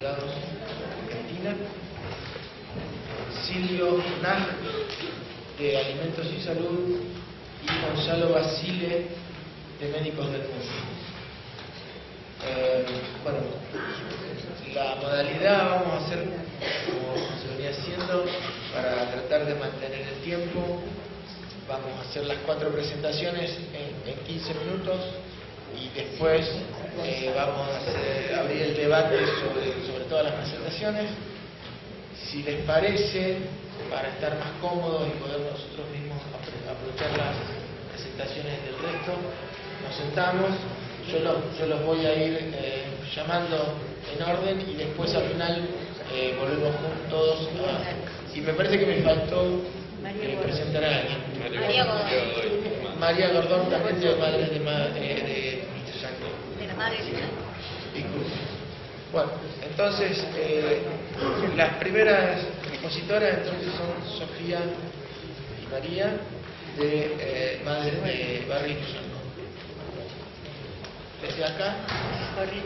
Argentina, Silvio Naj de Alimentos y Salud y Gonzalo Basile de Médicos del Mundo. Eh, bueno, la modalidad vamos a hacer como se venía haciendo para tratar de mantener el tiempo. Vamos a hacer las cuatro presentaciones en 15 minutos y después eh, vamos a abrir el debate sobre, sobre todas las presentaciones. Si les parece, para estar más cómodos y poder nosotros mismos aprovechar las presentaciones del resto, nos sentamos, yo los, yo los voy a ir eh, llamando en orden y después al final eh, volvemos todos a... Y me parece que me faltó que eh, presentar a alguien. María Gordón. María Gordón también de Madres de, de bueno, entonces, eh, las primeras expositoras entonces son Sofía y María, de eh, Madre de Barrio ¿Desde acá? Barrio.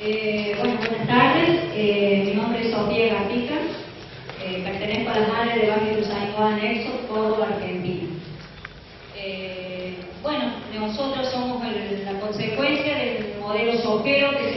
Eh, bueno, buenas tardes. Eh, mi nombre es Sofía Gatica. Eh, pertenezco a las áreas de Baja San Juan Anexo, Córdoba, Argentina. Eh, bueno, nosotros somos el, la consecuencia del modelo soqueo que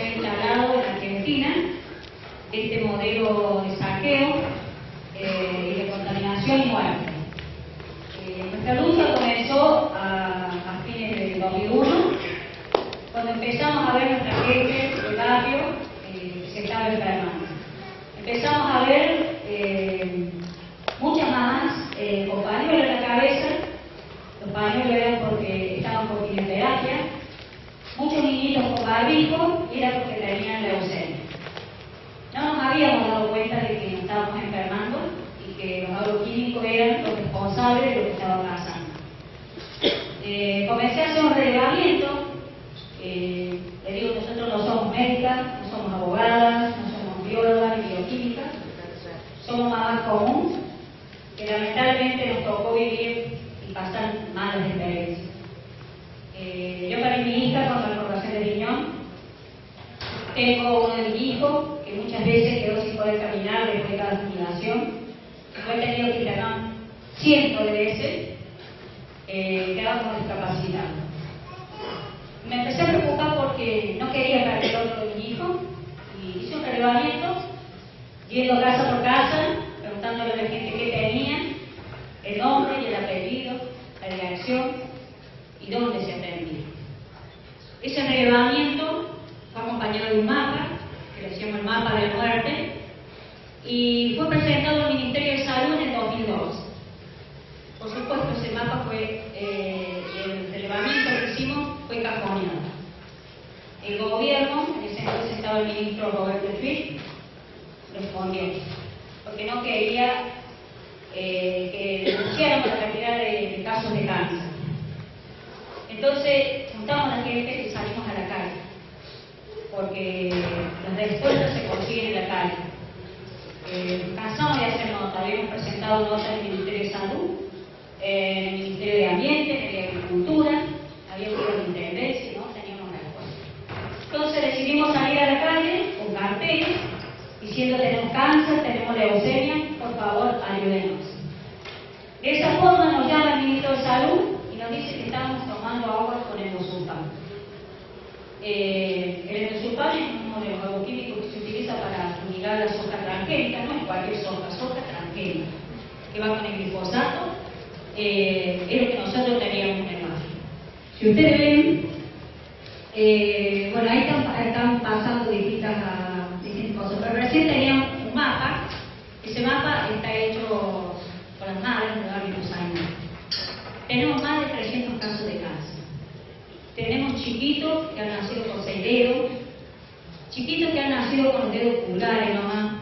chiquitos que han nacido con dedos pulgares ¿eh, nomás,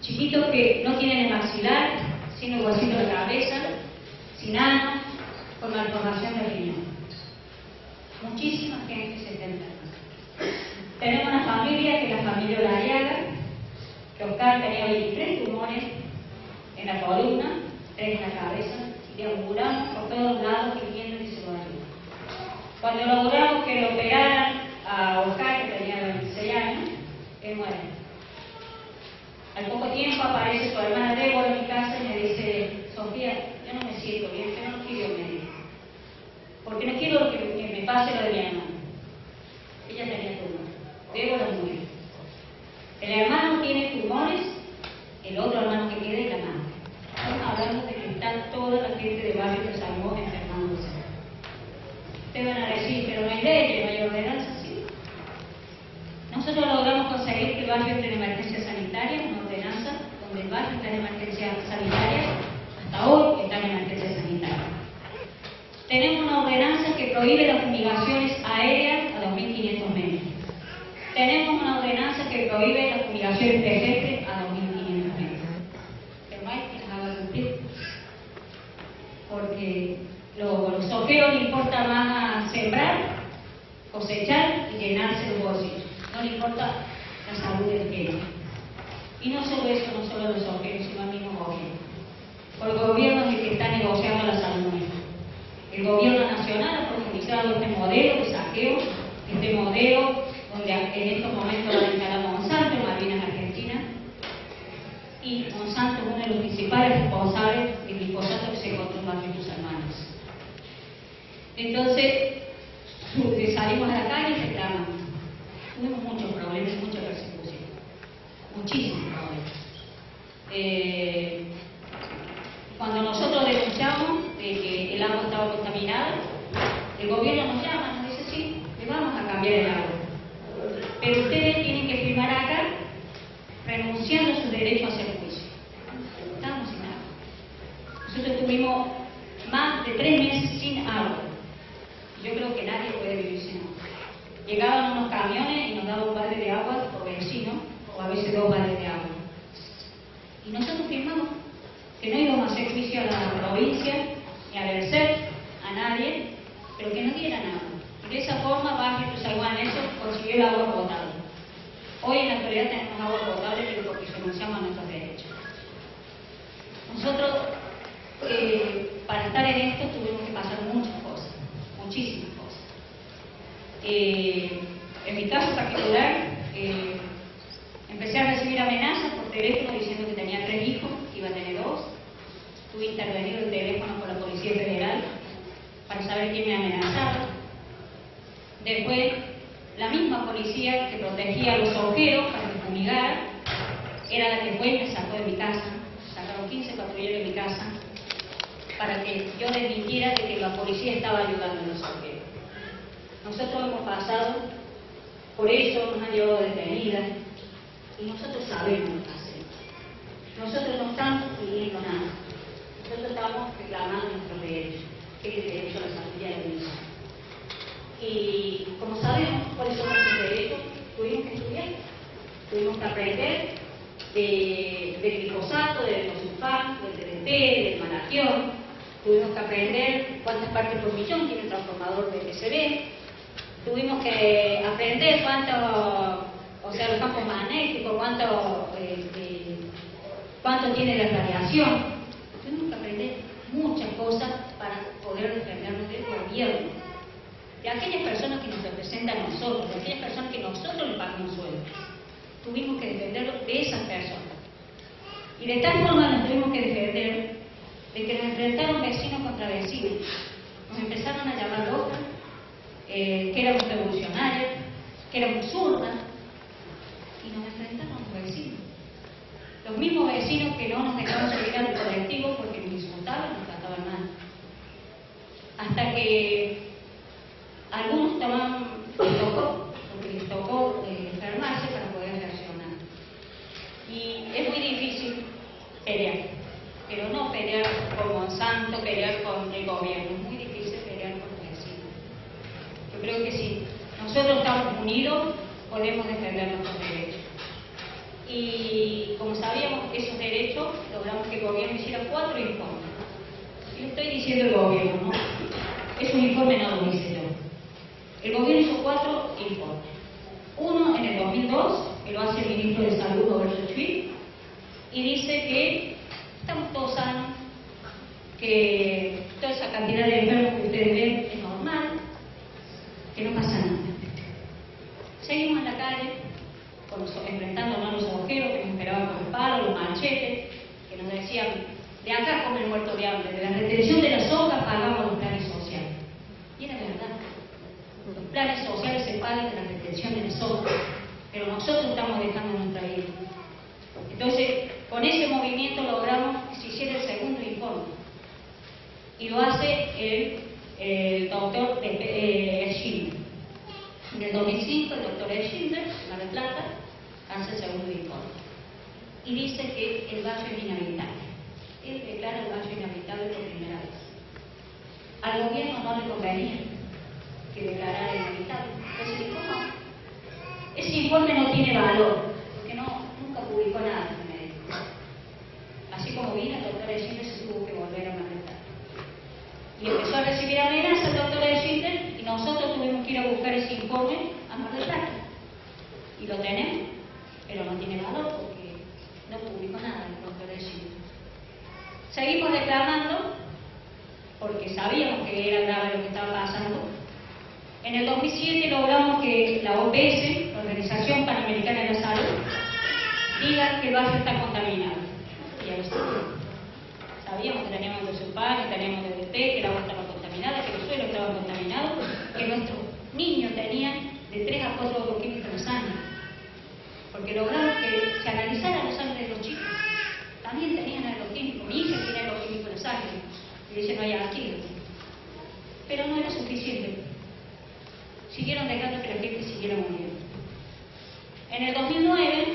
chiquitos que no tienen el maxilar, sino huesito de cabeza, sin alma, con malformación de riñón. Muchísima gente se está Tenemos una familia que es la familia Olayaga, que Oscar tenía 23 tumores en la columna, tres en la cabeza, y deambulamos por todos lados pidiendo que se Cuando logramos que lo operaran a Oscar, muere. Al poco tiempo aparece su hermana Débora en mi casa y me dice, Sofía, yo no me siento bien, yo no quiero médico. Porque no quiero que me pase lo de mi hermana. Ella tenía tumor. Débora murió. El hermano tiene tumores, el otro hermano que queda es la madre. Estamos hablando de que está toda la gente de barrio de Salmón enfermándose. Ustedes van a decir, pero no hay ley, no hay. Nosotros logramos conseguir que el barrio entre en emergencia sanitaria, una ordenanza donde el barrio está en emergencia sanitaria, hasta hoy está en emergencia sanitaria. Tenemos una ordenanza que prohíbe las fumigaciones aéreas a 2.500 metros. Tenemos una ordenanza que prohíbe las fumigaciones terrestres a 2.500 metros. Pero no hay quien haga cumplir. Porque lo- los soqueros le importa más sembrar, cosechar y llenarse los bolsillos. No le importa la salud del gente. Y no solo eso, no solo los soqueros, sino el mismo gobierno. Por el gobierno es el que está negociando la salud. El gobierno nacional ha profundizado este modelo de saqueo, este modelo donde en estos momentos va a instalar Monsanto en Malvinas Argentina. Y Monsanto es uno de los principales responsables del glifosato que se encontró en Tus Hermanos. Entonces, salimos a la calle y Tuvimos muchos problemas, mucha persecución. Muchísimos problemas. Eh, cuando nosotros denunciamos de que el agua estaba contaminada, el gobierno nos llama, nos dice, sí, le vamos a cambiar el agua. Pero ustedes tienen que firmar acá renunciando a su derecho a hacer juicio. Estamos sin agua. Nosotros tuvimos más de tres meses sin agua. Yo creo que nadie puede vivir sin agua. Llegaban unos camiones y nos daban un balde de agua por vecino, o a veces dos baldes de agua. Y nosotros firmamos que no íbamos a hacer juicio a la provincia, ni a vencer a nadie, pero que no dieran agua. Y de esa forma, Barrio Tuzayhuán eso consiguió el agua potable. Hoy en la actualidad tenemos agua potable, pero porque renunciamos a nuestros derechos. Nosotros, eh, para estar en esto, tuvimos que pasar muchas cosas, muchísimas cosas. Eh, en mi caso particular, eh, empecé a recibir amenazas por teléfono diciendo que tenía tres hijos, que iba a tener dos. Tuve intervenido el teléfono por la Policía Federal para saber quién me amenazaba. Después, la misma policía que protegía a los ojeros para que fumigara, era la que me sacó de mi casa. Sacaron 15 patrulleros de mi casa para que yo desmintiera de que la policía estaba ayudando a los ojeros. Nosotros hemos pasado por eso, nos han llevado detenidas y nosotros sabemos lo que hacemos. Nosotros no estamos pidiendo nada. Nosotros estamos reclamando nuestros derechos, que es el derecho a la salud y a vida. Y como sabemos cuáles son nuestros derechos, tuvimos que estudiar, tuvimos que aprender de- del glifosato, del glifosulfán, del DDT, del malaquión, tuvimos que aprender cuántas partes por millón tiene el transformador de PCB, tuvimos que aprender cuánto, o sea, los campos magnéticos, cuánto, eh, cuánto tiene de radiación. Tuvimos que aprender muchas cosas para poder defendernos del gobierno, de aquellas personas que nos representan a nosotros, de aquellas personas que nosotros le pagamos sueldo. Tuvimos que defenderlos de esas personas. Y de tal forma nos tuvimos que defender de que nos enfrentaron vecinos contra vecinos. Nos empezaron a llamar locas, eh, que éramos revolucionarias, que éramos zurdas, y nos enfrentaron los vecinos. Los mismos vecinos que no nos dejaban subir al colectivo porque nos insultaban, nos trataban mal. Hasta que algunos estaban, les tocó, porque les tocó eh, enfermarse. Y es muy difícil pelear, pero no pelear con Monsanto, pelear con el gobierno, es muy difícil pelear con los vecinos. Yo creo que si nosotros estamos unidos, podemos defender nuestros derechos. y como sabíamos esos derechos, logramos que el gobierno hiciera cuatro informes. Y le estoy diciendo el gobierno, ¿no? Es un informe, no lo yo. El gobierno hizo cuatro informes. Uno en el 2002, que lo hace el ministro de Salud, Roberto Chuy, y dice que todos sanos, que toda esa cantidad de enfermos que ustedes ven es normal, que no pasa nada. Seguimos en la calle, con los, enfrentándonos a los agujeros que nos esperaban con los palos, los machetes, que nos decían, de acá come el muerto de hambre, de la retención de las hojas pagamos los planes sociales. Y era verdad. Los planes sociales se pagan de la retención de las hojas, pero nosotros estamos dejando nuestra vida. Entonces, con ese movimiento logramos que se hiciera el segundo informe. Y lo hace el, doctor eh, Schindler. En el 2005, el doctor Schindler, La de Plata, hace el segundo informe. Y dice que el valle es inhabitable. Él declara el valle inhabitable por primera vez. Al gobierno no le convenía que declarara inhabitable. Entonces no, ese informe no tiene valor, porque no, nunca publicó nada en el. Así como vino, el doctor Schindler se tuvo que volver a matar. Y empezó a recibir amenazas el doctor Schindler y nosotros tuvimos que ir a buscar ese informe a Mar del. Y lo tenemos, pero no tiene valor porque no publicó nada el doctor Schindler. Seguimos reclamando porque sabíamos que era grave lo que estaba pasando. En el 2007 logramos que la OPS, la Organización Panamericana de la Salud, diga que el valle está contaminado. Ya lo sabíamos. Sabíamos que teníamos endosopar, que teníamos DDT, que el agua estaba contaminada, que los suelos estaban contaminados, que nuestros niños tenían de 3 a 4 agroquímicos en sangre. Porque logramos que se analizara la sangre de los chicos. También tenían agroquímicos. Mi hija tiene agroquímicos en sangre. Y dice, no hay antídoto. Pero no era suficiente. Siguieron dejando que la gente siguiera muriendo. En el 2009,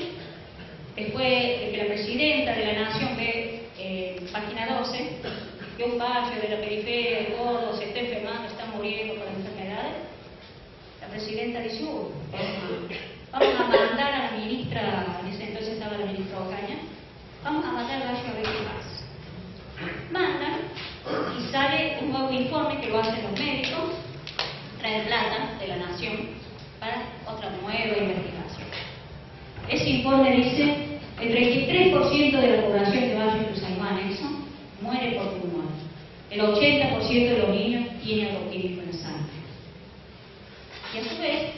después de que la presidenta de la Nación ve eh, página 12, que un barrio de la periferia de Córdoba se está enfermando, está muriendo por enfermedades, la presidenta dice, uh, vamos a mandar a la ministra, en ese entonces estaba la ministra Ocaña, vamos a mandar al barrio a ver. Mandan y sale un nuevo informe que lo hacen los médicos, trae plata de la Nación para otra nueva investigación. Ese informe dice el 33% de la población de Valle Cruz Anexo muere por pulmón. El 80% de los niños tiene agroquímico en sangre. Y a su vez,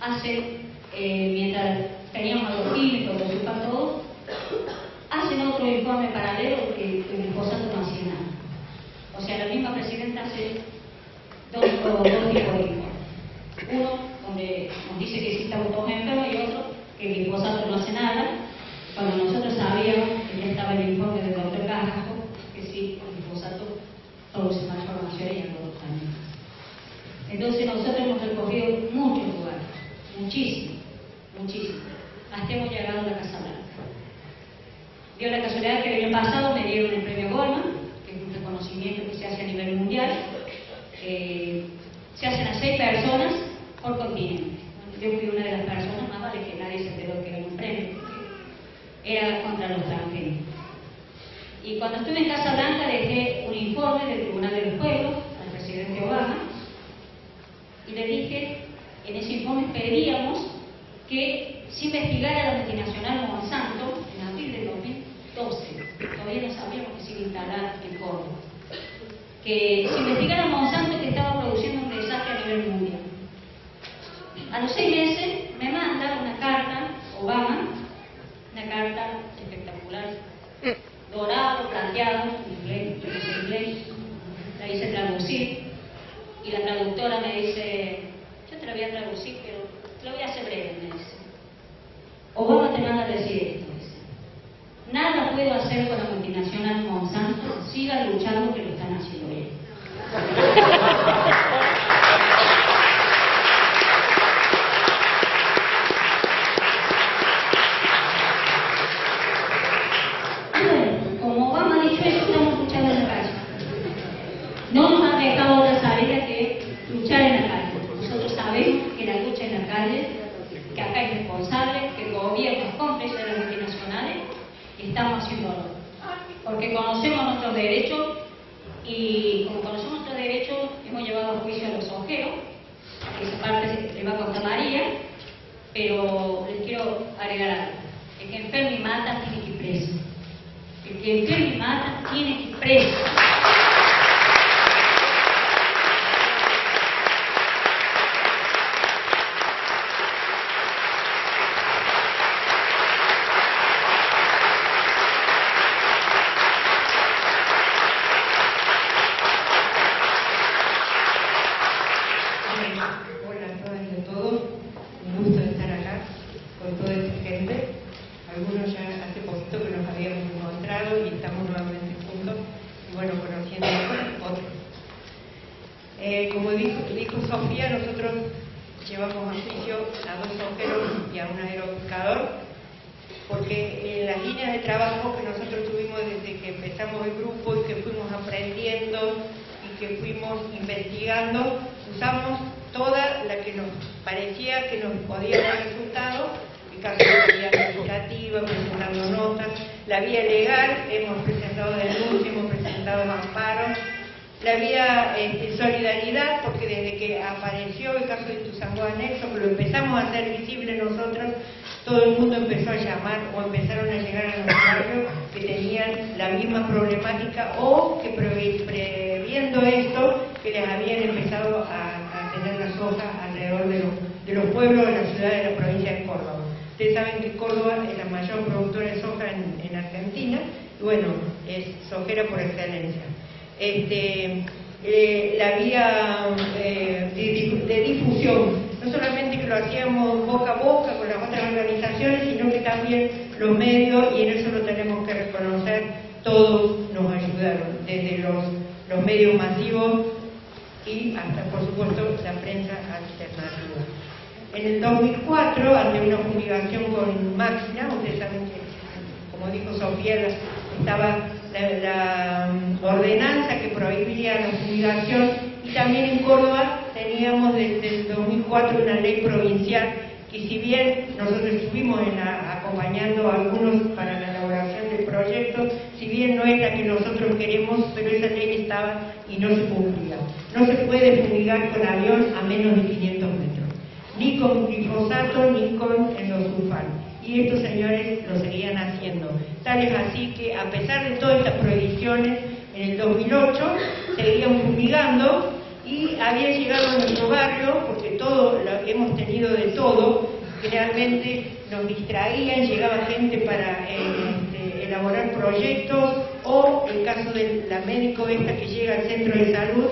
hace, eh, mientras teníamos agroquímico, lo supan todo, hacen otro informe paralelo que el glifosato no hacía nada. O sea, la misma presidenta hace dos, dos tipos de informes. Uno, donde nos dice que y otro, que glifosato no hace nada, cuando nosotros sabíamos que ya estaba el informe del doctor Carrasco, que sí, el glifosato produce malformaciones y algo también. Entonces nosotros hemos recogido muchos lugares, muchísimo, muchísimo, hasta hemos llegado a la Casa Blanca. Dio la casualidad que el año pasado me dieron el premio Goldman, que es un reconocimiento que se hace a nivel mundial. Eh, se hacen a seis personas por continente una de las personas, más vale que nadie se enteró que era un premio, porque era contra los transgénicos. Y cuando estuve en Casa Blanca dejé un informe del Tribunal del Pueblo al presidente Obama y le dije, en ese informe pedíamos que se investigara la multinacional Monsanto en abril del 2012. Todavía no sabíamos que se iba a instalar en Córdoba. Que se investigara Monsanto que estaba produciendo un desastre a nivel mundial. A los seis meses me manda una carta, Obama, una carta espectacular, dorado, plateado, inglés, inglés, la hice traducir y la traductora me dice, yo te la voy a traducir, pero te lo voy a hacer breve, me dice. Obama te manda a decir esto, dice. Nada puedo hacer con la multinacional Monsanto, siga luchando que lo están haciendo bien. dejado de saber que luchar en la calle. Nosotros sabemos que la lucha en la calle, que acá hay responsables, que el gobierno es multinacionales, y estamos haciéndolo. Porque conocemos nuestros derechos o empezaron a llegar a los barrios que tenían la misma problemática o que previendo esto, que les habían empezado a, a tener las hojas alrededor de los, de los pueblos de la ciudad de la provincia de Córdoba. Ustedes saben que Córdoba es la mayor productora de soja en, Argentina y bueno, es sojera por excelencia. Este, eh, la vía eh, de difusión no solamente que lo hacíamos boca a boca con las otras organizaciones, sino que también los medios, y en eso lo tenemos que reconocer, todos nos ayudaron, desde los, medios masivos y hasta, por supuesto, la prensa alternativa. En el 2004, ante una publicación con Máxima, ustedes saben que, como dijo Sofía, estaba la, la mm, ordenanza que prohibía la fumigación y también en Córdoba teníamos desde el 2004 una ley provincial que si bien nosotros estuvimos acompañando a algunos para la elaboración del proyecto, si bien no es la que nosotros queremos, pero esa ley estaba y no se cumplía. No se puede fumigar con avión a menos de 500 metros, ni con glifosato ni con endosulfano y estos señores lo seguían haciendo. Tal es así que a pesar de todas estas prohibiciones, en el 2008 seguían fumigando y había llegado a nuestro barrio, porque todo lo hemos tenido de todo, realmente nos distraían, llegaba gente para eh, este, elaborar proyectos, o el caso de la médico esta que llega al centro de salud,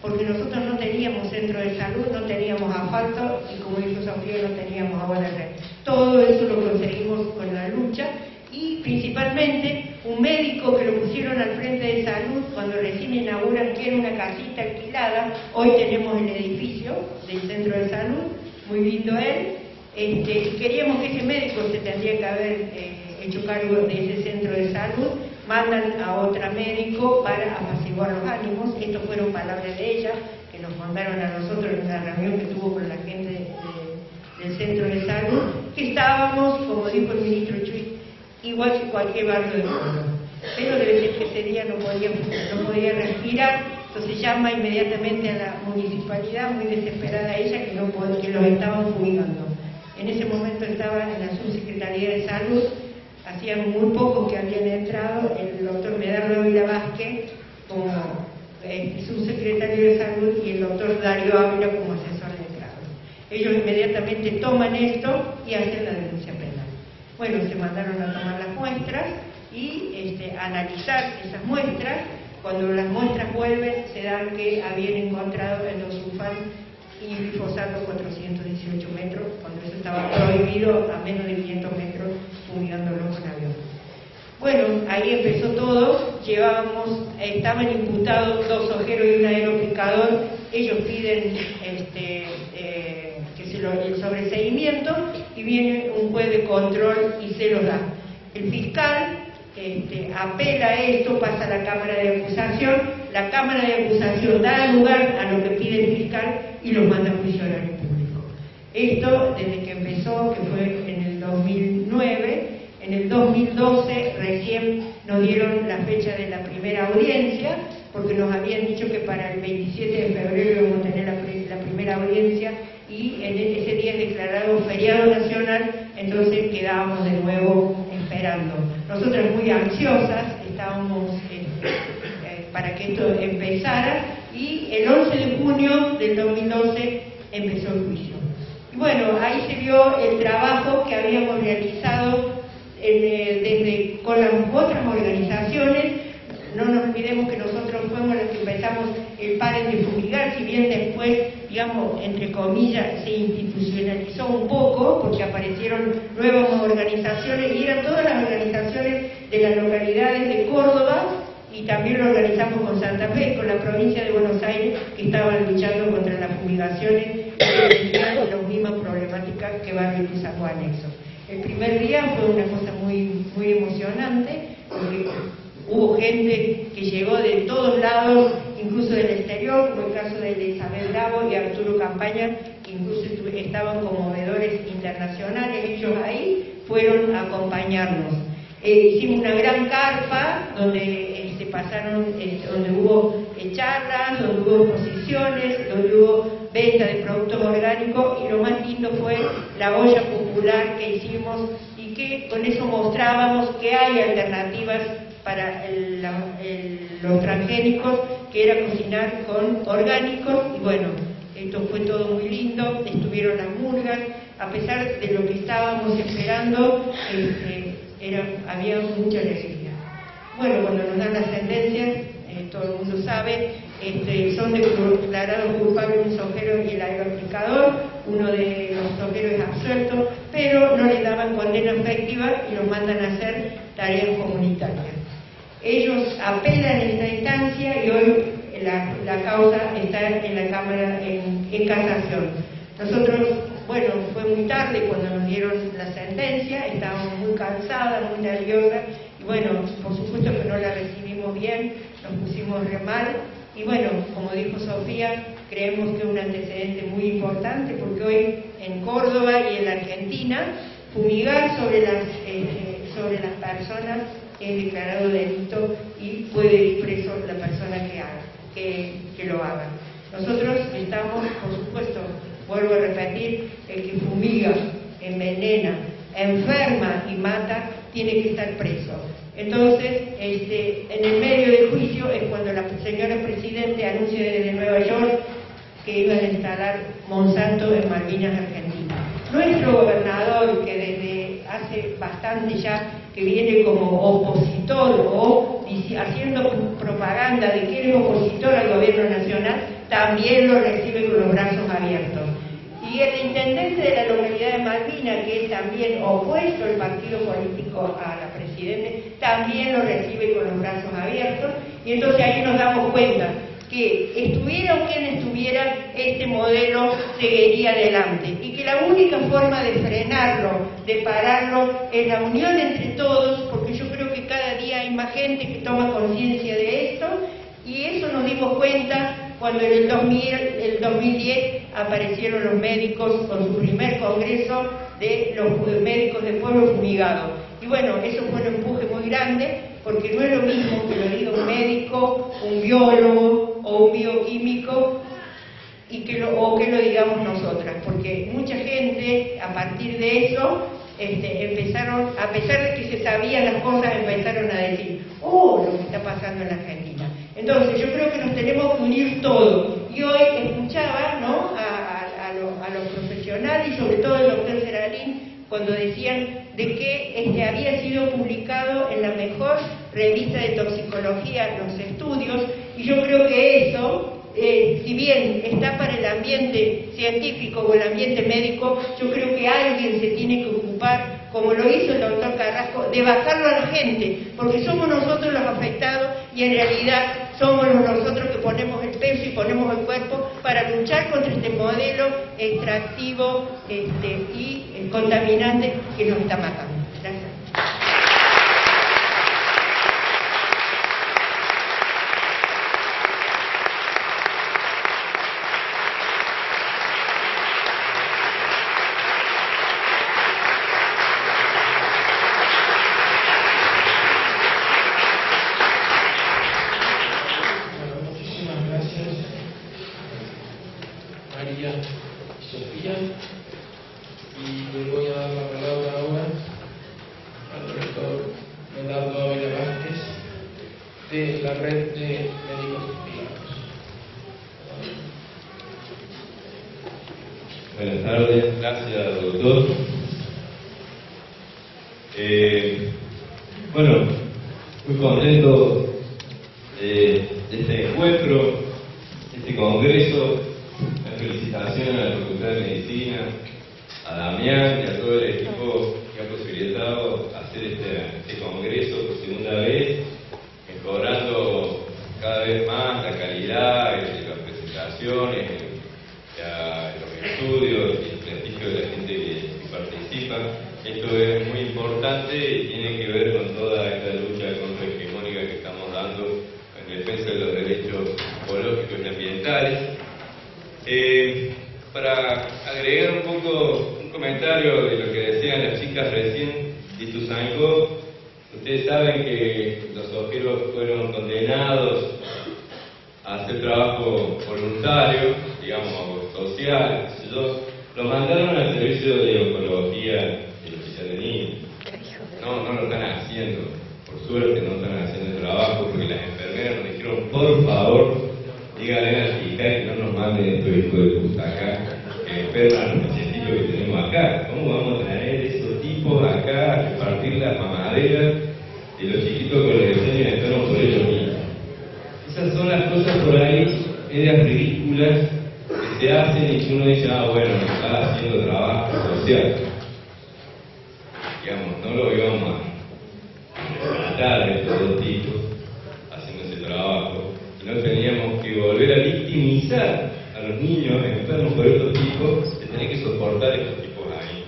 porque nosotros no teníamos centro de salud, no teníamos asfalto, y como dijo Sanfío, no teníamos agua de red. Todo eso lo conseguimos con la lucha, y principalmente un médico que lo pusieron al frente de salud cuando recién inauguran que era una casita alquilada, hoy tenemos el edificio del centro de salud, muy lindo él, este, queríamos que ese médico se tendría que haber eh, hecho cargo de ese centro de salud, mandan a otra médico para apaciguar los ánimos, estas fueron palabras de ella, que nos mandaron a nosotros en la reunión que tuvo con la gente del centro de salud, que estábamos, como dijo el ministro Chuy, igual que cualquier barrio del mundo. Pero debe ser que ese día no podía, no podía respirar, entonces llama inmediatamente a la municipalidad, muy desesperada ella, que, no podía, que los estaban fumigando. En ese momento estaba en la subsecretaría de salud, hacían muy poco que habían entrado, el doctor Medardo Ávila Vázquez como eh, subsecretario de salud y el doctor Darío Ávila como asesor de entrada. Ellos inmediatamente toman esto y hacen la denuncia bueno, se mandaron a tomar las muestras y este, analizar esas muestras. Cuando las muestras vuelven, se dan que habían encontrado el sulfán y glifosato 418 metros, cuando eso estaba prohibido a menos de 500 metros fumigándolo con avión. Bueno, ahí empezó todo, llevábamos, estaban imputados dos ojeros y un aeropicador, ellos piden este, el sobreseimiento y viene un juez de control y se lo da. El fiscal este, apela a esto, pasa a la Cámara de Acusación, la Cámara de Acusación da lugar a lo que pide el fiscal y lo manda a funcionar público. Esto desde que empezó, que fue en el 2009, en el 2012 recién nos dieron la fecha de la primera audiencia, porque nos habían dicho que para el 27 de febrero íbamos a tener la primera audiencia y en ese día es declarado feriado nacional, entonces quedábamos de nuevo esperando. Nosotras muy ansiosas estábamos este, eh, para que esto empezara y el 11 de junio del 2012 empezó el juicio. Y bueno, ahí se vio el trabajo que habíamos realizado eh, desde, con las otras organizaciones. No nos olvidemos que nosotros fuimos los que empezamos el pare de fumigar, si bien después, digamos, entre comillas, se institucionalizó un poco, porque aparecieron nuevas organizaciones, y eran todas las organizaciones de las localidades de Córdoba, y también lo organizamos con Santa Fe, con la provincia de Buenos Aires, que estaban luchando contra las fumigaciones y las mismas problemáticas que Barrio Tuzaco Anexo. El primer día fue una cosa muy, muy emocionante, porque hubo gente que llegó de todos lados, incluso del exterior, como el caso de Isabel Bravo y Arturo Campaña, que incluso estaban como movedores internacionales, ellos ahí fueron a acompañarnos. Eh, hicimos una gran carpa donde eh, se pasaron, eh, donde hubo charlas, donde hubo exposiciones, donde hubo venta de productos orgánicos y lo más lindo fue la olla popular que hicimos y que con eso mostrábamos que hay alternativas para los transgénicos, que era cocinar con orgánicos y bueno, esto fue todo muy lindo, estuvieron las murgas, a pesar de lo que estábamos esperando, este, era, había mucha alegría. Bueno, cuando nos dan las sentencias, eh, todo el mundo sabe, este, son declarados culpables un sojero y el aeroaplicador, uno de los sojeros es absuelto, pero no le daban condena efectiva y los mandan a hacer tareas comunitarias. Ellos apelan esta instancia y hoy la, causa está en la Cámara en, en casación. Nosotros, bueno, fue muy tarde cuando nos dieron la sentencia, estábamos muy cansadas, muy nerviosas, y bueno, por supuesto que no la recibimos bien, nos pusimos re mal, y bueno, como dijo Sofía, creemos que es un antecedente muy importante porque hoy en Córdoba y en la Argentina, fumigar sobre las, eh, sobre las personas es declarado delito y puede ir preso la persona que, haga, que, que lo haga. Nosotros estamos, por supuesto, vuelvo a repetir, el que fumiga, envenena, enferma y mata, tiene que estar preso. Entonces, este, en el medio del juicio es cuando la señora Presidente anuncia desde Nueva York que iban a instalar Monsanto en Malvinas, Argentina. Nuestro gobernador, que desde hace bastante ya que viene como opositor o haciendo propaganda de que es opositor al gobierno nacional, también lo recibe con los brazos abiertos. Y el intendente de la localidad de Malvinas, que es también opuesto al partido político a la presidente, también lo recibe con los brazos abiertos. Y entonces ahí nos damos cuenta que estuviera o quien estuviera, este modelo seguiría adelante. Y que la única forma de frenarlo, de pararlo, es la unión entre todos, porque yo creo que cada día hay más gente que toma conciencia de esto, y eso nos dimos cuenta cuando en el, 2010 aparecieron los médicos con su primer congreso de los médicos de pueblo fumigado. Y bueno, eso fue un empuje muy grande porque no es lo mismo que lo diga un médico, un biólogo o un bioquímico y que lo, o que lo digamos nosotras, porque mucha gente a partir de eso este, empezaron, a pesar de que se sabían las cosas, empezaron a decir, oh, lo que está pasando en la Argentina. Entonces, yo creo que nos tenemos que unir todos. Y hoy escuchaba ¿no? a, los profesionales y sobre todo el doctor Seralín cuando decían de que este, había sido publicado en la mejor revista de toxicología los estudios y yo creo que eso eh, si bien está para el ambiente científico o el ambiente médico, yo creo que alguien se tiene que ocupar, como lo hizo el doctor Carrasco, de bajarlo a la gente, porque somos nosotros los afectados y en realidad somos nosotros que ponemos el peso y ponemos el cuerpo para luchar contra este modelo extractivo este, y contaminante que nos está matando. Digamos, social, lo mandaron al servicio de oncología no, no lo están haciendo. Por suerte no están haciendo el trabajo porque las enfermeras nos dijeron, por favor, díganle a la que no nos manden estos hijos de puta acá, que enferman los científicos que tenemos acá. ¿Cómo vamos a traer esos tipos acá a repartir las mamaderas de los chiquitos con los diseños enfermos por ellos mismos? Esas son las cosas por ahí, medias ridículas, que se hacen y que uno dice, ah, bueno, está haciendo trabajo social digamos, no lo íbamos a matar a estos dos tipos haciendo ese trabajo, y no teníamos que volver a victimizar a los niños enfermos por estos tipos, de tener que soportar a estos tipos ahí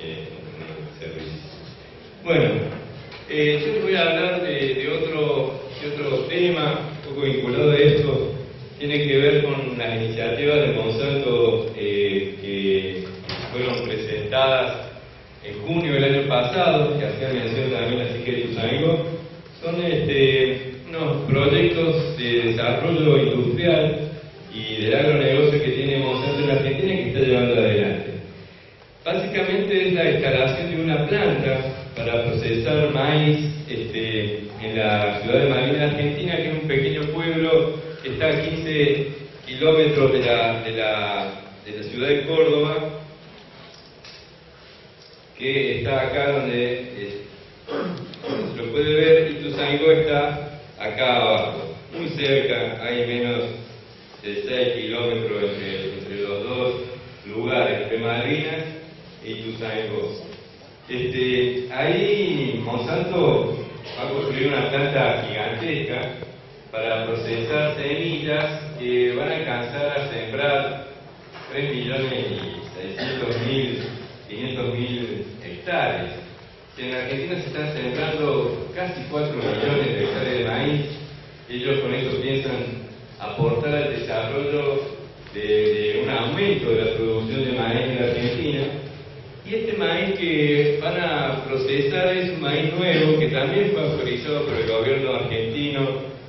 eh, en el servicio. Bueno, eh, yo les voy a hablar de, otro, de otro tema, un poco vinculado a esto, tiene que ver con las iniciativas de Monsanto eh, que fueron presentadas en junio del año pasado, que hacía mención también así que tus amigos, son este, unos proyectos de desarrollo industrial y del agronegocio que tiene Monsanto en Argentina y que está llevando adelante. Básicamente es la instalación de una planta para procesar maíz este, en la ciudad de Malvinas, Argentina, que es un pequeño pueblo que está a 15 kilómetros de la, de la, de la ciudad de Córdoba, que está acá donde se lo puede Ituzaingó está acá abajo, muy cerca, hay menos de 6 kilómetros entre, los dos lugares, entre Malvinas y Ituzaingó. Este, ahí Monsanto va a construir una planta gigantesca para procesar semillas que van a alcanzar a sembrar 3 millones y 600 mil 500.000 hectáreas. En Argentina se están sembrando casi 4 millones de hectáreas de maíz. Ellos con eso piensan aportar al desarrollo de, un aumento de la producción de maíz en Argentina. Y este maíz que van a procesar es un maíz nuevo que también fue autorizado por el gobierno argentino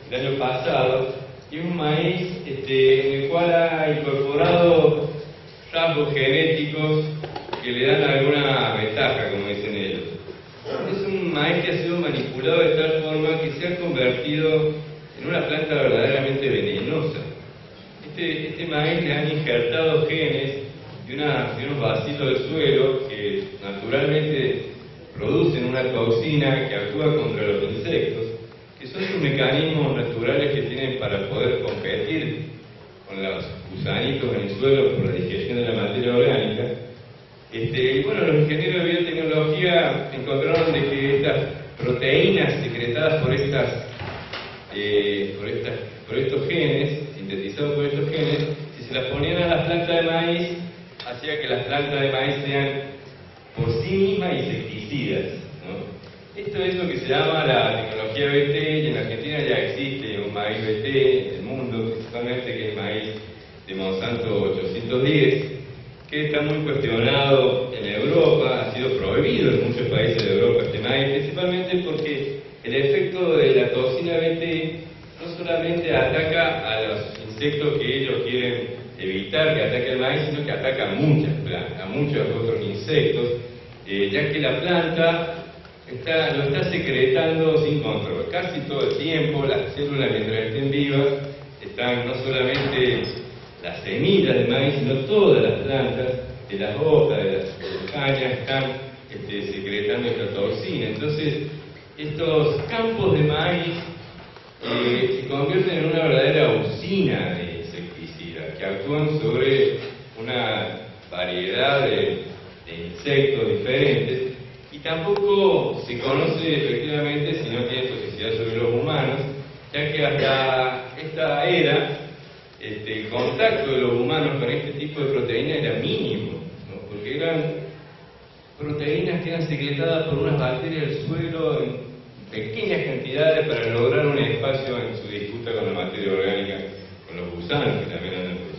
el año pasado. Y un maíz este, en el cual ha incorporado rasgos genéticos que le dan alguna ventaja, como dicen ellos. Un que ha sido manipulado de tal forma que se ha convertido en una planta verdaderamente venenosa. Este, este maíz le han injertado genes de, unos vasitos del suelo que naturalmente producen una toxina que actúa contra los insectos, que son los mecanismos naturales que tienen para poder competir con los gusanitos en el suelo por la digestión de la materia orgánica este, y bueno, los ingenieros de biotecnología encontraron de que estas proteínas secretadas eh, por estas, por estos genes, sintetizados por estos genes, si se las ponían a las plantas de maíz, hacía que las plantas de maíz sean por sí mismas insecticidas. Esto es lo que se llama la tecnología BT y en Argentina ya existe un maíz BT en el mundo, principalmente que es el maíz de Monsanto 810 que está muy cuestionado en Europa, sido prohibido en muchos países de Europa este maíz, principalmente porque el efecto de la toxina BT no solamente ataca a los insectos que ellos quieren evitar que ataque el maíz, sino que ataca a muchas plantas, a muchos otros insectos, eh, ya que la planta lo está secretando sin control. Casi todo el tiempo las células mientras estén vivas están no solamente las semillas de maíz, sino todas las plantas, de las hojas, de cañas, están este, secretando esta toxina. Entonces, estos campos de maíz eh, se convierten en una verdadera usina de insecticidas que actúan sobre una variedad de, insectos diferentes y tampoco se conoce efectivamente si no tiene toxicidad sobre los humanos, ya que hasta esta era este, el contacto de los humanos con este tipo de proteínas era mínimo, porque eran proteínas que eran secretadas por unas bacterias del suelo en pequeñas cantidades para lograr un espacio en su disputa con la materia orgánica, con los gusanos que también andan por.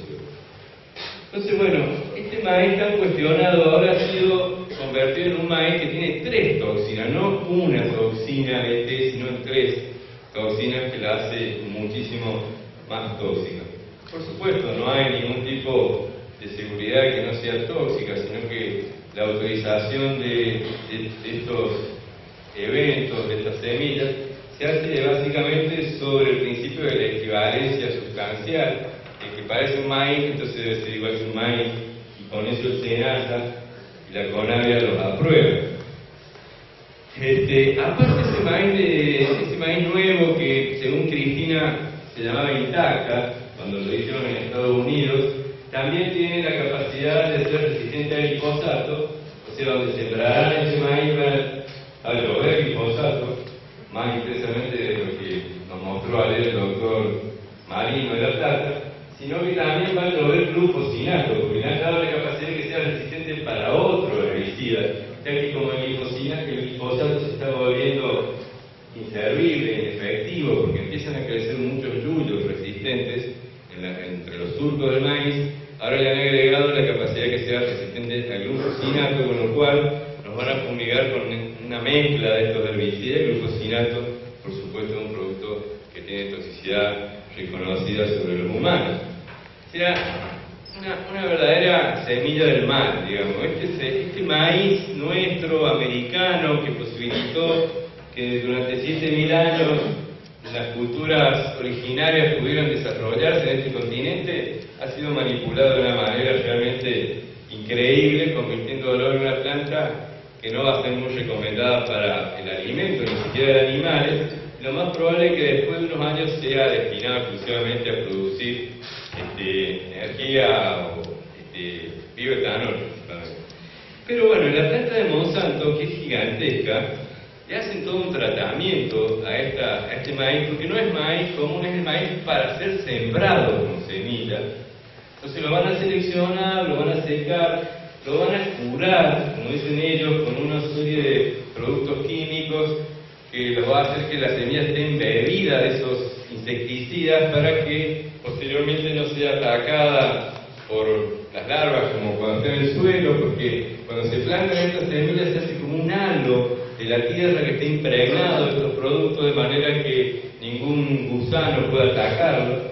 Entonces, bueno, este maíz tan cuestionado ahora ha sido convertido en un maíz que tiene tres toxinas, no una toxina de té, sino tres toxinas que la hace muchísimo más tóxica. Por supuesto, no hay ningún tipo de seguridad que no sea tóxica, sino que la autorización de, estos eventos, de estas semillas, se hace básicamente sobre el principio de la equivalencia sustancial, el que parece un maíz, entonces debe ser igual que un maíz, y con eso el SENASA y la CONAVIA los aprueba. Este, aparte ese maíz, de, ese maíz nuevo que según Cristina se llamaba intacta, cuando lo hicieron en Estados Unidos, también tiene la capacidad de ser resistente al glifosato, o sea, donde sembrarán ese maíz va a llover glifosato, más intensamente de lo que nos mostró ayer el doctor Marino de la Plata, sino que también va a llover glufosinato, porque han dado la capacidad de que sea resistente para otro herbicida, ya que como el glifosinato, el glifosato se está volviendo inservible, inefectivo, porque empiezan a crecer muchos yuyos resistentes entre los surcos del maíz, ahora le han agregado la capacidad de que sea resistente al glufosinato, con lo cual nos van a fumigar con una mezcla de estos herbicidas. El glufosinato, por supuesto, es un producto que tiene toxicidad reconocida sobre los humanos. O sea, una, una verdadera semilla del mal, digamos. Este, se- este maíz nuestro, americano, que posibilitó que durante 7.000 años las culturas originarias pudieran desarrollarse en este continente, ha sido manipulado de una manera realmente increíble, convirtiéndolo en una planta que no va a ser muy recomendada para el alimento, ni siquiera de animales. Lo más probable es que después de unos años sea destinado exclusivamente a producir este, energía o este, bioetanol. Pero bueno, en la planta de Monsanto, que es gigantesca, le hacen todo un tratamiento a, a este maíz, porque no es maíz común, es el maíz para ser sembrado con semillas. Entonces lo van a seleccionar, lo van a secar, lo van a curar, como dicen ellos, con una serie de productos químicos que los va a hacer que la semilla esté embebida de esos insecticidas para que posteriormente no sea atacada por las larvas como cuando está en el suelo, porque cuando se plantan estas semillas se hace como un halo de la tierra que está impregnado de estos productos de manera que ningún gusano pueda atacarlo.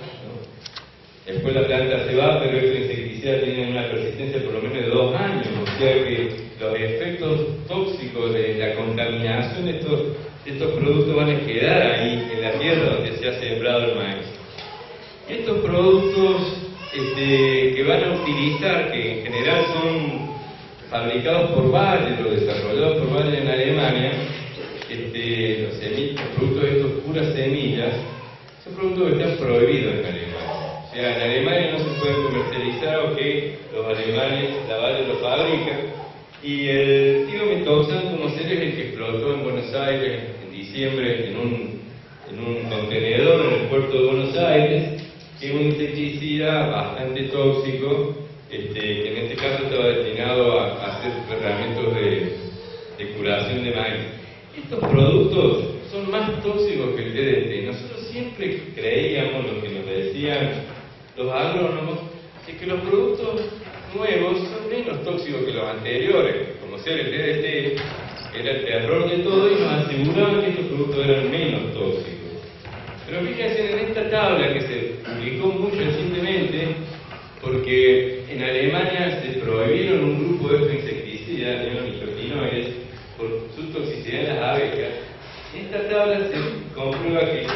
Después la planta se va, pero estos insecticidas tienen una persistencia por lo menos de dos años, o sea que los efectos tóxicos de la contaminación de estos, productos van a quedar ahí en la tierra donde se ha sembrado el maíz. Estos productos este, que van a utilizar, que en general son fabricados por Bayer o desarrollados por Bayer en Alemania, este, los, semi- los productos de estos puras semillas, son productos que están prohibidos en Alemania. En Alemania no se pueden comercializar, ok, los alemanes, la Bayer los fabrica. Y el tío Metoxan, como ser, es el que explotó en Buenos Aires en diciembre en un, en un contenedor en el puerto de Buenos Aires, que es un insecticida bastante tóxico, este, que en este caso estaba destinado a, hacer tratamientos de, de curación de maíz. Estos productos son más tóxicos que el DDT. Nosotros siempre creíamos lo que nos decían los agrónomos, es que los productos nuevos son menos tóxicos que los anteriores, como ser el DDT, era el terror de todo y nos aseguraban que estos productos eran menos tóxicos. Pero fíjense en esta tabla que se publicó muy recientemente, porque en Alemania se prohibieron un grupo de insecticidas, neonicotinoides, por su toxicidad en las abejas, en esta tabla se comprueba que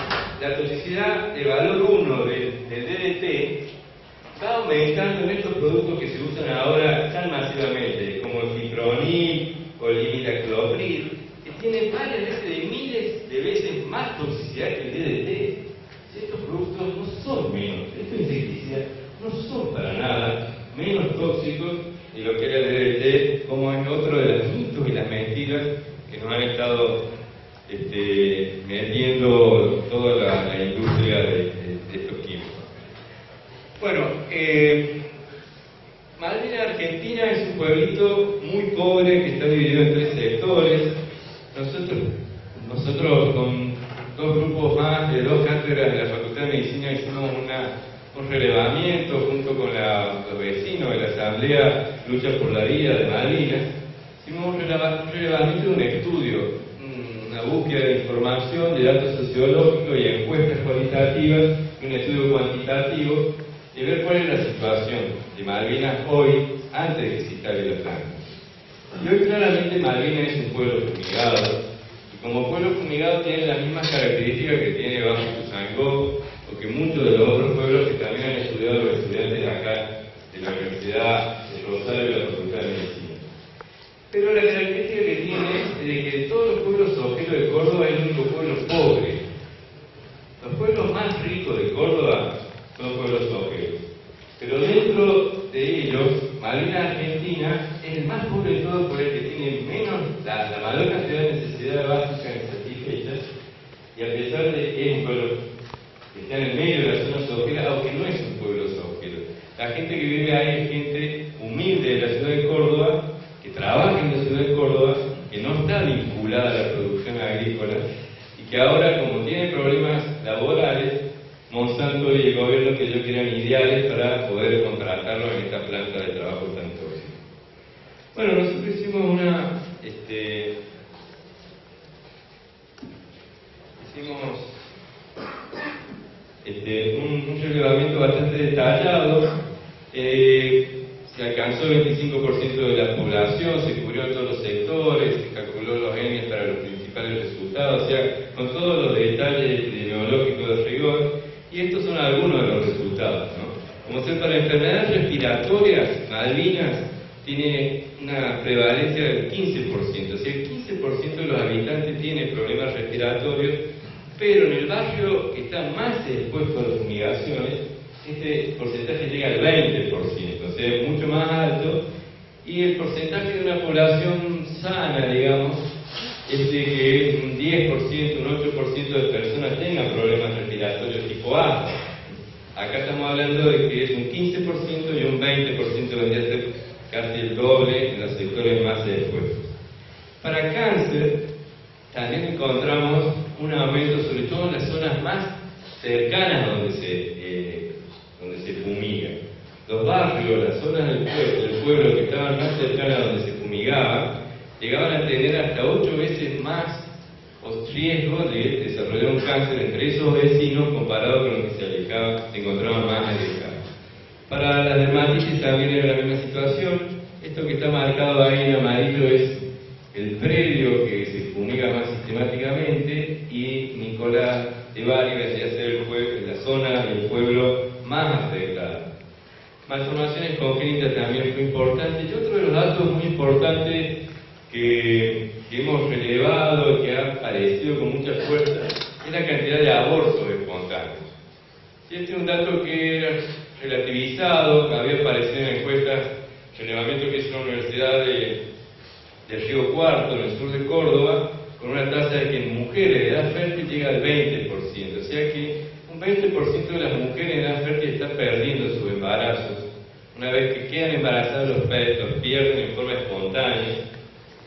la toxicidad de valor 1 del, DDT va aumentando en estos productos que se usan ahora tan masivamente, como el fipronil o el imidacloprid, que tienen varias veces de miles de veces más toxicidad que el DDT. Estos productos no son menos, estos insecticidas no son para nada menos tóxicos de lo que era el DDT, como es otro de los mitos y las mentiras que nos han estado este, metiendo toda la, industria de, estos químicos. Bueno, eh, Malvina Argentina es un pueblito muy pobre que está dividido en tres sectores. Nosotros, nosotros con dos grupos más de dos cátedras de la Facultad de Medicina hicimos un relevamiento junto con los vecinos de la Asamblea Lucha por la Vida de Malvinas. Hicimos un relevamiento de un estudio búsqueda de información, de datos sociológicos y encuestas cualitativas, un estudio cuantitativo, y ver cuál es la situación de Malvinas hoy, antes de que se instale la planta. Y hoy claramente Malvinas es un pueblo fumigado, y como pueblo fumigado tiene las mismas características que tiene Bajo Tuzangó, o que muchos de los otros pueblos que también han estudiado los estudiantes de acá, de la Universidad de Rosario y de la Facultad de Medicina. Pero la característica que tiene es de que todos los pueblos objetos de Córdoba es el único pueblo pobre. Los pueblos más ricos de Córdoba son pueblos objetos. Pero dentro de ellos, Malvinas Argentina es el más pobre de todos por el que tiene menos, la, mayor cantidad de necesidades básicas insatisfechas, y a pesar de que es un pueblo que está en el medio de la zona sojera, aunque no es un pueblo sojero. La gente que vive ahí es gente humilde de la ciudad de Córdoba, trabaja en la ciudad de Córdoba, que no está vinculada a la producción agrícola y que ahora, como tiene problemas laborales, Monsanto y el gobierno que ellos quieran ideales para poder contratarlo en esta planta de trabajo tan tóxica. Bueno, nosotros hicimos una, este, hicimos este, un, un relevamiento bastante detallado. Eh, se alcanzó el 25% de la población, se cubrió todos los sectores, se calculó los genes para los principales resultados, o sea, con todos los detalles epidemiológicos de rigor, y estos son algunos de los resultados. ¿no? Como se para enfermedades respiratorias, Malvinas una prevalencia del 15%, o sea, el 15% de los habitantes tiene problemas respiratorios, pero en el barrio que está más expuesto a las fumigaciones, este porcentaje llega al 20%, o sea, es mucho más alto, y el porcentaje de una población sana, digamos, es de que un 10%, un 8% de personas tengan problemas respiratorios tipo A. Acá estamos hablando de que es un 15% y un 20% vendría a casi el doble en los sectores más expuestos. Para cáncer, también encontramos un aumento, sobre todo en las zonas más cercanas donde se eh, donde se fumiga. Los barrios, las zonas del pueblo, que estaban más cercanas donde se fumigaba, llegaban a tener hasta ocho veces más riesgo de desarrollar un cáncer entre esos vecinos comparado con los que se alejaban, se encontraban más alejados. Para la dermatitis también era la misma situación. Esto que está marcado ahí en amarillo es el predio que se fumiga más sistemáticamente y Nicolás de Bari vendría a ser la zona del pueblo más afectada. Malformaciones congénitas también fue importante. Y otro de los datos muy importantes que, hemos relevado que ha aparecido con mucha fuerza es la cantidad de abortos espontáneos. Y este es un dato que relativizado, había aparecido en encuestas, relevamiento que hizo la Universidad de, de Río Cuarto, en el sur de Córdoba, con una tasa de que en mujeres de edad fértil llega al 20%. O sea que 20% de las mujeres en edad fértil están perdiendo sus embarazos. Una vez que quedan embarazadas, los, los pierden en forma espontánea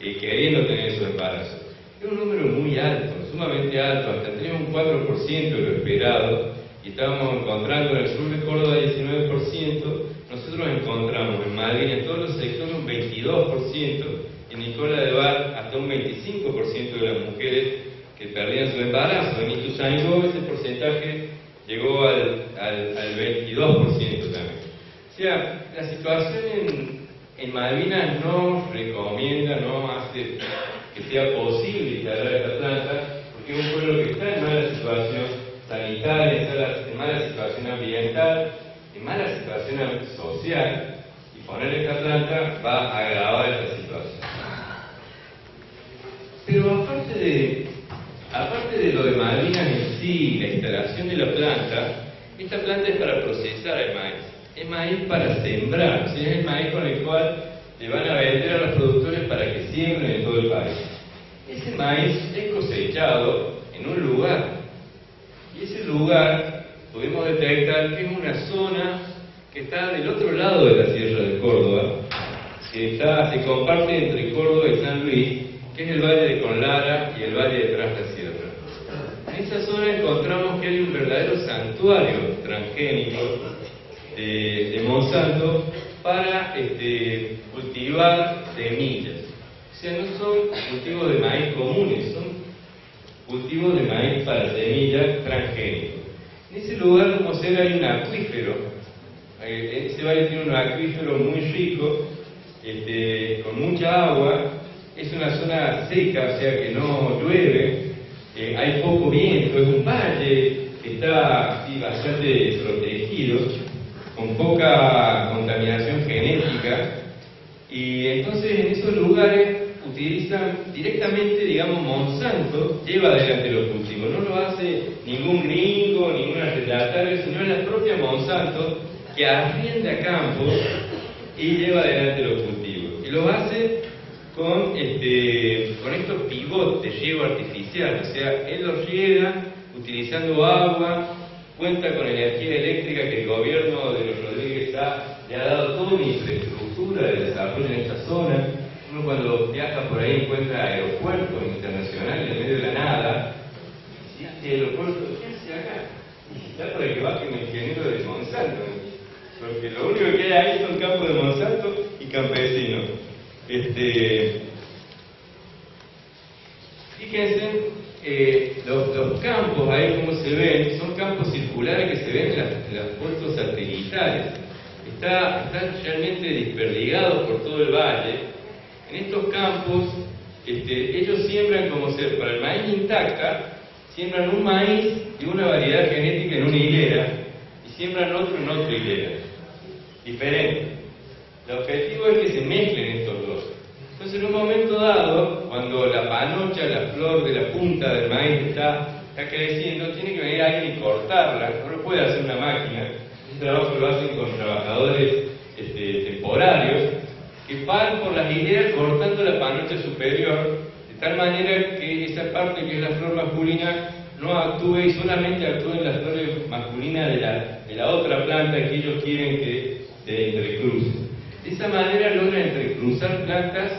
y queriendo tener su embarazo. Es un número muy alto, sumamente alto, hasta tenemos un 4% de lo esperado y estábamos encontrando en el sur de Córdoba 19%, nosotros encontramos en Madrid en todos los sectores un 22%, en Nicola de Bar hasta un 25% de las mujeres que perdían su embarazo. En Ituzaingó ese porcentaje llegó al, al, 22% también. O sea, la situación en, en Malvinas no recomienda, no hace que sea posible instalar esta planta, porque es un pueblo que está en mala situación sanitaria, está en mala situación ambiental, en mala situación social, y poner esta planta va a agravar esta situación. Pero aparte de, aparte de lo de Malvinas en sí, la instalación de la planta, esta planta es para procesar el maíz. Es maíz para sembrar, es el maíz con el cual le van a vender a los productores para que siembren en todo el país. Ese maíz es cosechado en un lugar. Y ese lugar podemos detectar que es una zona que está del otro lado de la Sierra de Córdoba, que se comparte entre Córdoba y San Luis, que es el valle de Conlara y el valle de Tras la Sierra. En esa zona encontramos que hay un verdadero santuario transgénico de, de Monsanto para este, cultivar semillas. O sea, no son cultivos de maíz comunes, son cultivos de maíz para semillas transgénicos. En ese lugar, como se ve, hay un acuífero. Ese valle tiene un acuífero muy rico, este, con mucha agua, es una zona seca, o sea que no llueve, eh, hay poco viento, es un valle que está bastante protegido, con poca contaminación genética, y entonces en esos lugares utilizan directamente, digamos, Monsanto lleva adelante los cultivos, no lo hace ningún gringo, ninguna relataria, sino la propia Monsanto que arrienda campos y lleva adelante los cultivos. Y lo hace con, este, con estos pivotes artificial, o sea, él los riega utilizando agua, cuenta con energía eléctrica que el gobierno de los Rodríguez ha, le ha dado toda una infraestructura de desarrollo en esta zona. Uno cuando viaja por ahí encuentra aeropuertos internacionales en medio de la nada. Y este aeropuerto, ¿qué hace acá? Y está para que baje un ingeniero de Monsanto. Porque lo único que hay ahí son campos de Monsanto y campesinos. Este, fíjense, eh, los, campos ahí como se ven, son campos circulares que se ven en las, en satelitales. Está, están realmente desperdigados por todo el valle. En estos campos, este, ellos siembran como se, para el maíz intacta, siembran un maíz y una variedad genética en una hilera y siembran otro en otra hilera. Diferente. El objetivo es que se mezclen estos dos. Entonces, en un momento dado, cuando la panocha, la flor de la punta del maíz está, está creciendo, tiene que venir alguien y cortarla. No lo puede hacer una máquina. Un trabajo lo hacen con trabajadores este, temporarios que van por las hileras cortando la panocha superior, de tal manera que esa parte que es la flor masculina no actúe y solamente actúe en las flores masculinas de la, de la otra planta que ellos quieren que se entrecruce. De esa manera logran entrecruzar plantas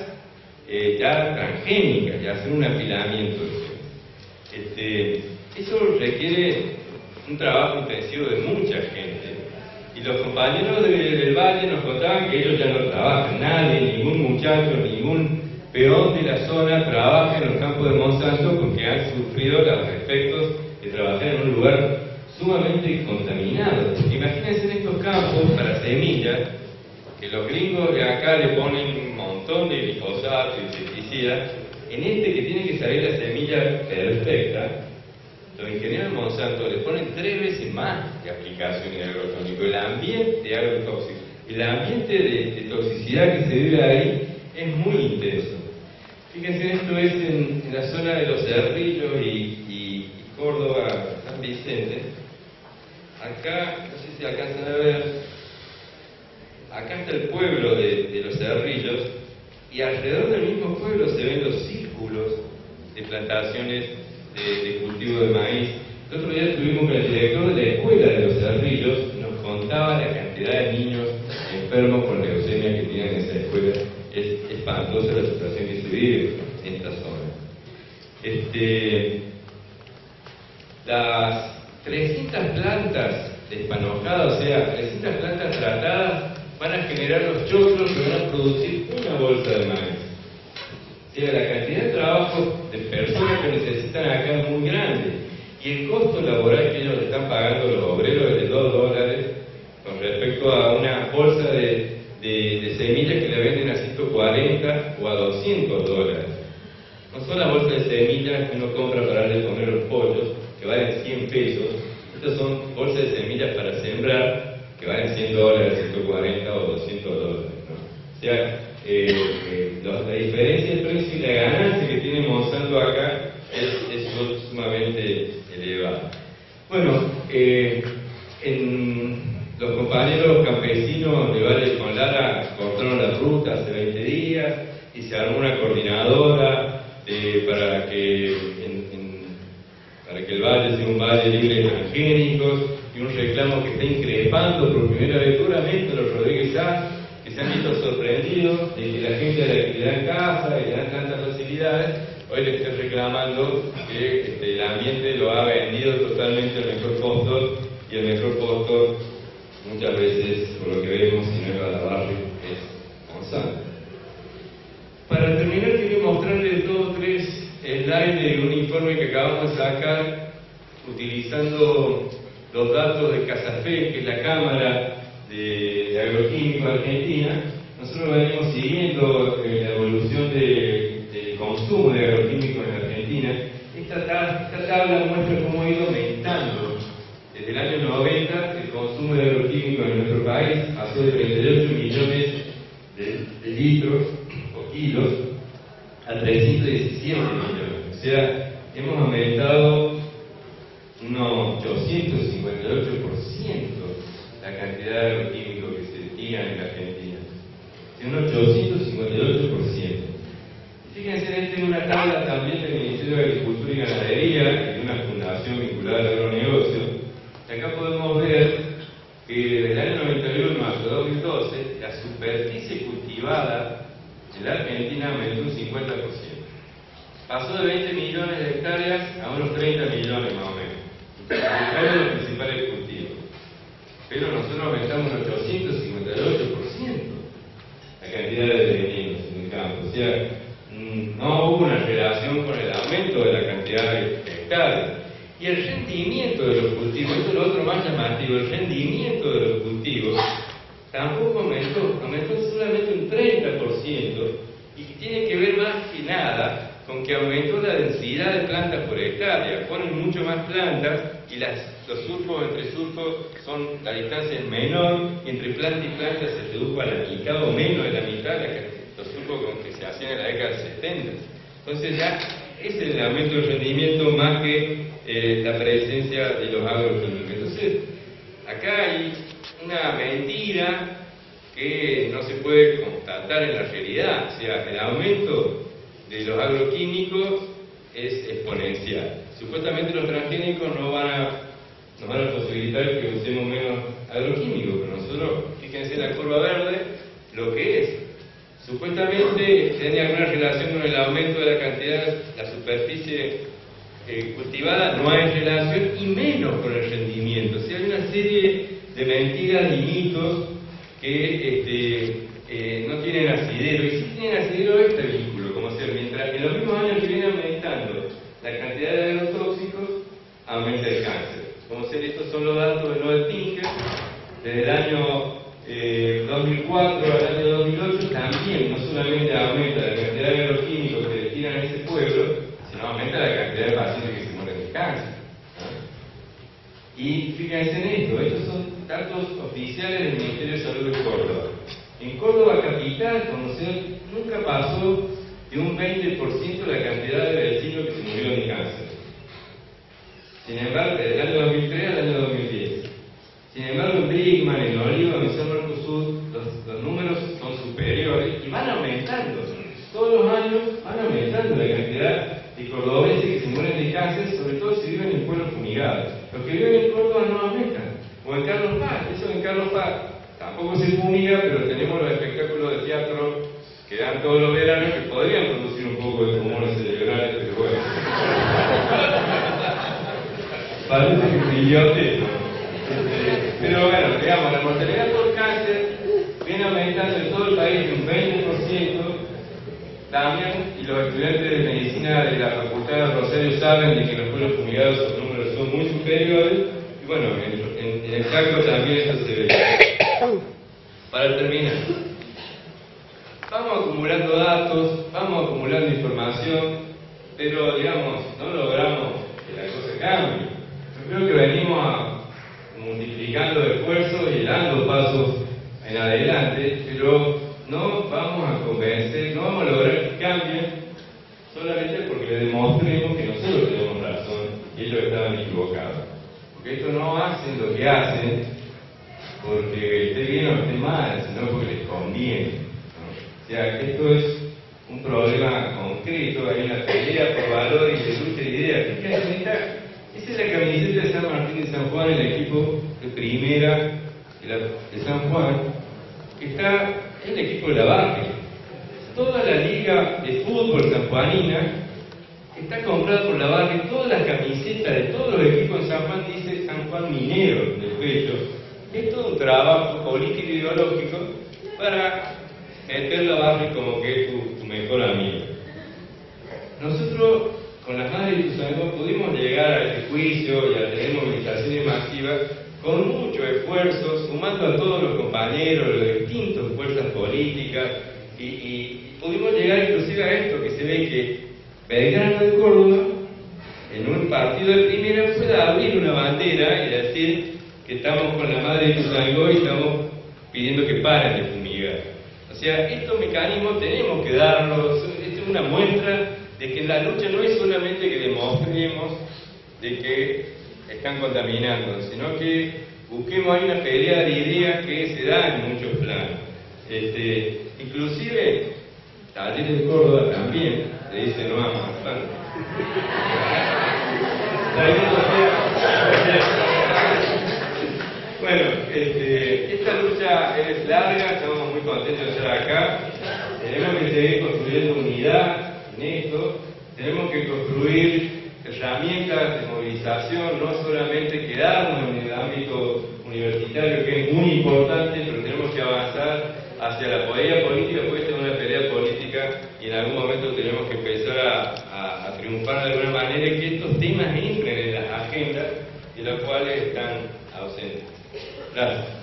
eh, ya transgénicas y hacer un apilamiento. Este, eso requiere un trabajo intensivo de mucha gente. Y los compañeros de, del Valle nos contaban que ellos ya no trabajan, nadie, ningún muchacho, ningún peón de la zona trabaja en los campos de Monsanto porque han sufrido los efectos de trabajar en un lugar sumamente contaminado. Imagínense en estos campos para semillas, que los gringos de acá le ponen un montón de glifosato y insecticidas, en este que tiene que salir la semilla perfecta, los ingenieros de Monsanto le ponen tres veces más de aplicación en agrotónico. El ambiente agrotóxico, el ambiente de, toxicidad que se vive ahí es muy intenso. Fíjense, esto es en, la zona de los Cerrillos y, Córdoba, San Vicente. Acá, no sé si alcanzan a ver, acá está el pueblo de, los Cerrillos y alrededor del mismo pueblo se ven los círculos de plantaciones de de maíz. El otro día estuvimos con el director de la escuela de los Cerrillos nos contaba la cantidad de niños enfermos con leucemia que tienen en esa escuela. Es espantosa la situación que se vive en esta zona. Este, las 300 plantas despanojadas, o sea, 300 plantas tratadas, van a generar los choclos que van a producir una bolsa de maíz. O sea, la cantidad de trabajo de personas que necesitan acá es muy grande. Y el costo laboral que ellos están pagando los obreros es de 2 dólares con respecto a una bolsa de, de, de semillas que le venden a 140 o a 200 dólares. No semillas que uno compra para darle de comer a los pollos, que valen 100 pesos. Estas son bolsas de semillas para sembrar, que valen 100 dólares, 140 o 200 dólares. ¿no? O sea, eh, eh, la, la diferencia de precio y la ganancia que tiene Monsanto acá es, es sumamente elevada. Bueno, eh, en los compañeros campesinos de Valle con Lara cortaron la ruta hace 20 días y se armó una coordinadora eh, para, que, en- en- para que el valle sea un valle libre de transgénicos y un reclamo que está increpando por primera vez puramente a los Rodríguez Sá, que se han visto sorprendidos de que la gente a la que le dan casa y le dan tantas facilidades, hoy le esté reclamando que este, el ambiente lo ha vendido totalmente al mejor postor y el mejor postor muchas veces, por lo que vemos, si no es Balabarri, es Monsanto. Terminar, quería mostrarles dos o tres slides de un informe que acabamos de sacar utilizando los datos de CASAFE, que es la Cámara de, Agroquímicos Argentina. Nosotros venimos siguiendo eh, la evolución de- del consumo de agroquímicos en Argentina. Esta, ta- esta tabla muestra cómo ha ido aumentando desde el año 90 el consumo de agroquímicos en nuestro país pasó de 38 millones de litros o kilos a 317 millones. O sea, hemos aumentado unos 858% la cantidad de agroquímicos que se tiran en la Argentina. Es un 858%. Fíjense, esta es una tabla también del Ministerio de Agricultura y Ganadería y de una fundación vinculada al agronegocio. Y acá podemos ver que desde el año 91 hasta 2012 la superficie cultivada en la Argentina aumentó un 50%. Pasó de 20 millones de hectáreas a unos 30 millones más o menos. Incluyendo los principales cultivos. Pero nosotros aumentamos un 858% la cantidad de vendidos en el campo. O sea, mm, no hubo una relación con el aumento de la cantidad de hectáreas. Y el rendimiento de los cultivos, esto es lo otro más llamativo, el rendimiento de los cultivos tampoco aumentó, aumentó solamente un 30% y tiene que ver más que nada con que aumentó la densidad de plantas por hectárea. Ponen mucho más plantas y las, los surcos entre surcos son, la distancia es menor entre planta y planta se redujo a la mitad o menos de la mitad la que- los surcos con que se hacían en la década del 70. Entonces ya es el aumento del rendimiento más que eh, la presencia de los agroquímicos. Entonces, acá hay una mentira que no se puede constatar en la realidad. O sea, el aumento de los agroquímicos es exponencial. Supuestamente los transgénicos no van a, nos van a posibilitar que usemos menos agroquímicos, pero nosotros, fíjense en la curva verde, lo que es. Supuestamente tiene alguna relación con el aumento de la cantidad, la superficie eh, cultivada, no hay relación y menos con el rendimiento. O sea, hay una serie de mentiras y mitos que este, eh, no tienen asidero. Y si tienen asidero este vínculo, como ser, mientras en los mismos años que viene aumentando la cantidad de agrotóxicos, aumenta el cáncer. Como estos son los datos de Noel Pinker, desde el año eh, 2004 al año 2008 también no solamente aumenta la cantidad de agroquímicos que destinan a ese pueblo, sino aumenta la cantidad de pacientes que se mueren de cáncer. Y fíjense en esto, estos son datos oficiales del Ministerio de Salud de Córdoba. En Córdoba capital, conocer, nunca pasó de un 20% la cantidad de vecinos que se murieron de cáncer. Sin embargo, desde el año 2003 al año 2010. Sin embargo, en Brickman, en Oliva, en San Marcos Sur, los, los números son superiores y van aumentando. Todos los años van aumentando la cantidad de cordobeses que se mueren de cáncer, sobre todo si viven en pueblos fumigados. Los que viven en Córdoba no aumentan. O en Carlos Paz, eso en Carlos Paz tampoco se fumiga, pero tenemos los espectáculos de teatro que dan todos los veranos que podrían producir un poco de rumores cerebrales, pero bueno. ¿No? Este, Pero bueno, digamos, la mortalidad por cáncer viene aumentando en todo el país en un 20%. También, y los estudiantes de medicina de la Facultad de Rosario saben de que en los pueblos fumigados los números son muy superiores. Y bueno, en, en- en el Chaco también eso se ve. Para terminar, vamos acumulando datos, vamos acumulando información pero digamos, no logramos que la cosa cambie. Yo creo que venimos a, multiplicando esfuerzos y dando pasos en adelante, pero no vamos a convencer, no vamos a lograr que cambien solamente porque le demostremos que nosotros tenemos razón y ellos estaban equivocados. Porque esto no hacen lo que hacen porque esté bien o esté mal, sino porque les conviene. O sea, esto es un problema concreto, hay una pelea por valores y de lucha de ideas. Esa es la camiseta de San Martín de San Juan, el equipo de primera de San Juan, que está en el equipo de la Barra. Toda la liga de fútbol sanjuanina está comprada por la Barra y todas las camisetas de todos los equipos en San Juan dice San Juan Minero en el pecho. Es todo un trabajo político ideológico para meter la Barra como que es tu, mejor amigo. Nosotros con las madres y tus amigos pudimos llegar a este juicio y a tener movilizaciones masivas con mucho esfuerzo, sumando a todos los compañeros las distintas fuerzas políticas, y, pudimos llegar inclusive a esto, que se ve que Belgrano de Córdoba, en un partido de primera, puede abrir una bandera y decir que estamos con la madre de Tuzangó y estamos pidiendo que paren de fumigar. O sea, estos mecanismos tenemos que darlos, esta es una muestra de que la lucha no es solamente que demostremos de que están contaminando, sino que busquemos ahí una pelea de ideas que se da en muchos planos. Este, inclusive, Talleres de Córdoba también le dice no a Bueno, este, esta lucha es larga, estamos muy contentos de estar acá. Tenemos que seguir construyendo unidad en esto, tenemos que construir herramientas de movilización, no solamente quedarnos en el ámbito universitario, que es muy importante, pero tenemos que avanzar hacia la pelea política, puede ser una pelea política y en algún momento tenemos que empezar a, a triunfar de alguna manera y que estos temas entren en las agendas y los cuales están ausentes. No.